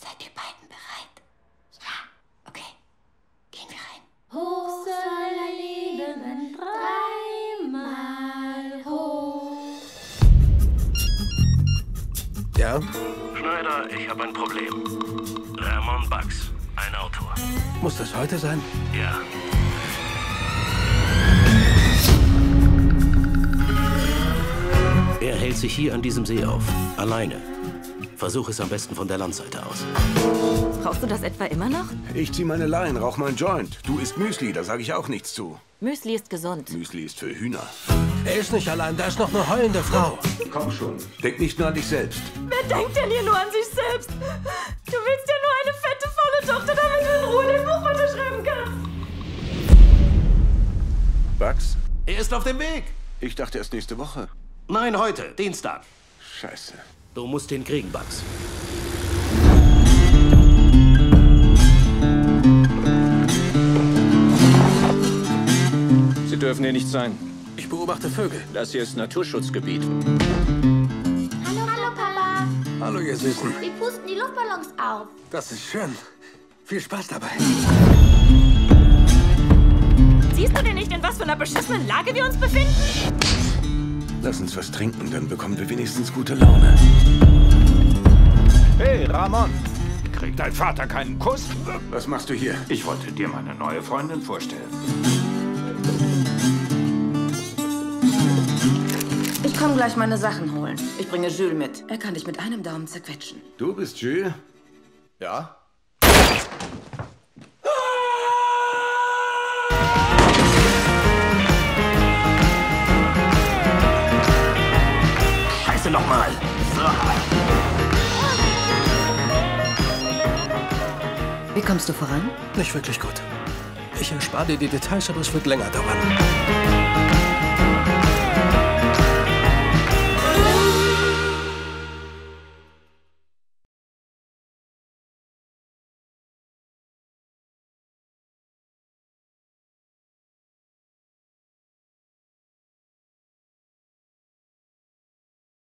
Seid ihr beiden bereit? Ja, okay. Gehen wir rein. Hoch soll ein Leben dreimal hoch. Ja? Schneider, ich habe ein Problem. Ramon Bugs, ein Autor. Muss das heute sein? Ja. Er hält sich hier an diesem See auf. Alleine. Versuch es am besten von der Landseite aus. Brauchst du das etwa immer noch? Ich zieh meine Leinen, rauch mal einen Joint. Du isst Müsli, da sage ich auch nichts zu. Müsli ist gesund. Müsli ist für Hühner. Er ist nicht allein, da ist noch eine heulende Frau. Komm schon. Denk nicht nur an dich selbst. Wer denkt denn hier nur an sich selbst? Du willst ja nur eine fette, volle Tochter, damit du in Ruhe dein Buch unterschreiben kannst. Bugs? Er ist auf dem Weg. Ich dachte erst nächste Woche. Nein, heute, Dienstag. Scheiße. Du musst ihn kriegen, Bugs. Sie dürfen hier nicht sein. Ich beobachte Vögel. Das hier ist Naturschutzgebiet. Hallo, hallo, Papa. Hallo, ihr Süßen. Wir pusten die Luftballons auf. Das ist schön. Viel Spaß dabei. Siehst du denn nicht, in was für einer beschissenen Lage wir uns befinden? Lass uns was trinken, dann bekommen wir wenigstens gute Laune. Hey, Ramon. Kriegt dein Vater keinen Kuss? Was machst du hier? Ich wollte dir meine neue Freundin vorstellen. Ich komme gleich meine Sachen holen. Ich bringe Jules mit. Er kann dich mit einem Daumen zerquetschen. Du bist Jules? Ja? Scheiße nochmal. So. Wie kommst du voran? Nicht wirklich gut. Ich erspare dir die Details, aber es wird länger dauern.